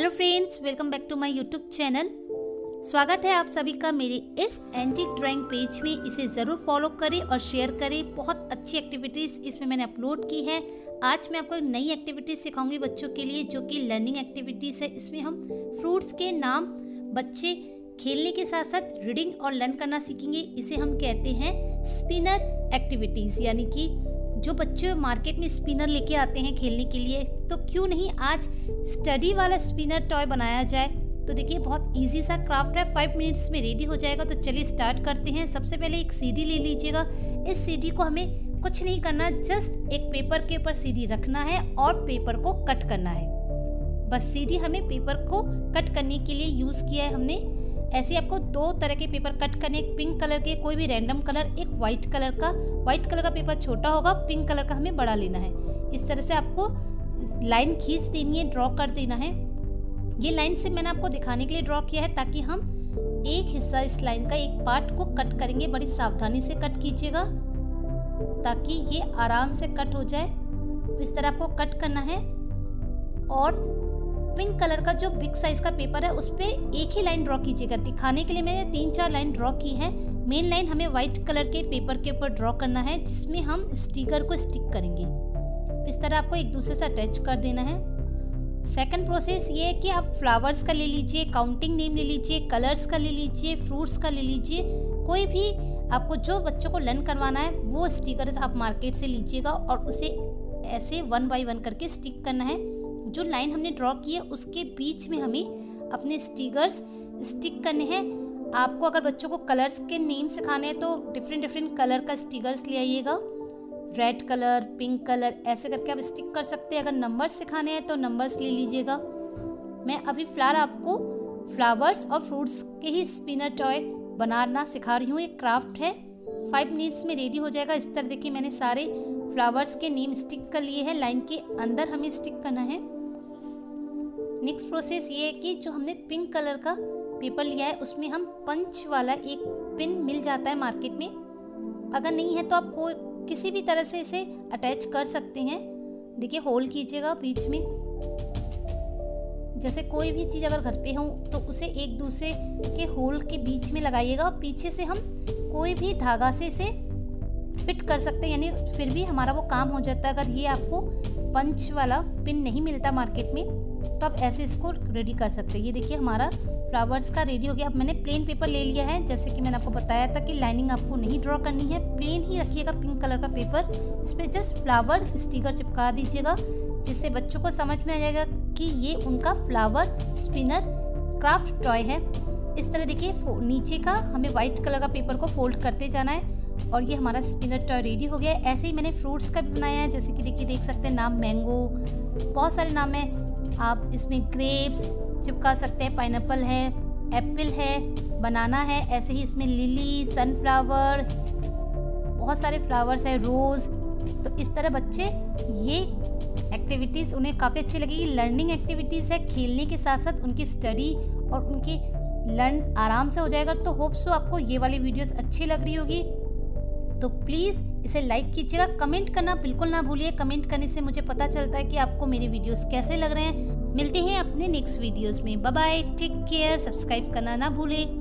Hello friends welcome back to my YouTube channel स्वागत है आप सभी का मेरे इस एंटी ड्राइंग पेज में। इसे ज़रूर फॉलो करें और शेयर करें। बहुत अच्छी एक्टिविटीज़ इसमें मैंने अपलोड की है। आज मैं आपको एक नई एक्टिविटीज़ सिखाऊँगी बच्चों के लिए, जो कि लर्निंग एक्टिविटीज़ है। इसमें हम फ्रूट्स के नाम, बच्चे खेलने के साथ साथ रीडिंग और लर्न करना सीखेंगे। इसे हम कहते हैं स्पिनर एक्टिविटीज़ यानी कि जो बच्चे मार्केट में स्पिनर लेके आते हैं खेलने के लिए तो क्यों नहीं आज स्टडी वाला स्पिनर टॉय बनाया जाए? तो देखिए, बहुत इजी सा क्राफ्ट है। फाइव मिनट्स में रेडी हो जाएगा। तो चलिए स्टार्ट करते हैं। सबसे पहले एक सीडी ले लीजिएगा। इस सीडी को हमें कुछ नहीं करना जस्ट एक पेपर के ऊपर सीडी रखना है और पेपर को कट करना है। बस सीडी हमें पेपर को कट करने के लिए यूज़ किया है हमने। ऐसे आपको दो तरह के पेपर कट करने, एक पिंक कलर के, कोई भी रैंडम कलर, एक वाइट कलर का। वाइट कलर का पेपर छोटा होगा, पिंक कलर का हमें बड़ा लेना है। इस तरह से आपको लाइन खींच देनी है ड्रॉ कर देना है। ये लाइन से मैंने आपको दिखाने के लिए ड्रॉ किया है, ताकि हम एक हिस्सा इस लाइन का, एक पार्ट को कट करेंगे। बड़ी सावधानी से कट कीजिएगा, ताकि ये आराम से कट हो जाए। इस तरह आपको कट करना है, और पिंक कलर का जो बिग साइज़ का पेपर है, उस पर एक ही लाइन ड्रॉ कीजिएगा। दिखाने के लिए मैंने तीन चार लाइन ड्रॉ की है। मेन लाइन हमें व्हाइट कलर के पेपर के ऊपर ड्रॉ करना है, जिसमें हम स्टिकर को स्टिक करेंगे। इस तरह आपको एक दूसरे से अटैच कर देना है। सेकंड प्रोसेस ये है कि आप फ्लावर्स का ले लीजिए, काउंटिंग नेम ले लीजिए, कलर्स का ले लीजिए, फ्रूट्स का ले लीजिए। कोई भी आपको जो बच्चों को लर्न करवाना है, वो स्टिकर आप मार्केट से लीजिएगा और उसे ऐसे वन बाई वन करके स्टिक करना है। जो लाइन हमने ड्रॉ की है, उसके बीच में हमें अपने स्टिकर्स स्टिक करने हैं। आपको अगर बच्चों को कलर्स के नेम सिखाने हैं तो डिफरेंट डिफरेंट कलर का स्टिकर्स ले आइएगा। रेड कलर पिंक कलर ऐसे करके आप स्टिक कर सकते हैं। अगर नंबर्स सिखाने हैं तो नंबर्स ले लीजिएगा। मैं अभी फ़िलहाल आपको फ्लावर्स और फ्रूट्स के ही स्पिनर टॉय बनाना सिखा रही हूँ। एक क्राफ्ट है। फाइव मिनट्स में रेडी हो जाएगा। इस तरह देखिए, मैंने सारे फ्लावर्स के नेम स्टिक कर लिए हैं। लाइन के अंदर हमें स्टिक करना है। नेक्स्ट प्रोसेस ये है कि जो हमने पिंक कलर का पेपर लिया है, उसमें हम पंच वाला एक पिन मिल जाता है मार्केट में। अगर नहीं है तो आप को किसी भी तरह से इसे अटैच कर सकते हैं। देखिए होल कीजिएगा बीच में। जैसे कोई भी चीज़ अगर घर पे हो तो उसे एक दूसरे के होल के बीच में लगाइएगा और पीछे से हम कोई भी धागा से इसे फिट कर सकते हैं। यानी फिर भी हमारा वो काम हो जाता है, अगर ये आपको पंच वाला पिन नहीं मिलता मार्केट में। तो आप ऐसे इसको रेडी कर सकते हैं। ये देखिए हमारा फ्लावर्स का रेडी हो गया। अब मैंने प्लेन पेपर ले लिया है। जैसे कि मैंने आपको बताया था कि लाइनिंग आपको नहीं ड्रॉ करनी है। प्लेन ही रखिएगा पिंक कलर का पेपर इस पर जस्ट फ्लावर स्टिकर चिपका दीजिएगा, जिससे बच्चों को समझ में आ जाएगा कि ये उनका फ्लावर स्पिनर क्राफ्ट टॉय है। इस तरह देखिए नीचे का हमें व्हाइट कलर का पेपर को फोल्ड करते जाना है। और ये हमारा स्पिनर टॉय रेडी हो गया ऐसे ही मैंने फ्रूट्स का भी बनाया है। जैसे कि देखिए, देख सकते हैं, नाम मैंगो बहुत सारे नाम है। आप इसमें ग्रेप्स चिपका सकते हैं पाइन है एप्पल है बनाना है, ऐसे ही इसमें लिली सनफ्लावर बहुत सारे फ्लावर्स है रोज़ तो इस तरह बच्चे ये एक्टिविटीज़ उन्हें काफ़ी अच्छी लगेगी। लर्निंग एक्टिविटीज़ है, खेलने के साथ साथ उनकी स्टडी और उनकी लर्न आराम से हो जाएगा। तो होप सो आपको ये वाली वीडियोस अच्छी लग रही होगी। तो प्लीज़ इसे लाइक कीजिएगा। कमेंट करना बिल्कुल ना भूलिए। कमेंट करने से मुझे पता चलता है कि आपको मेरे वीडियोस कैसे लग रहे हैं। मिलते हैं अपने नेक्स्ट वीडियोस में। Bye bye take care subscribe करना ना भूलें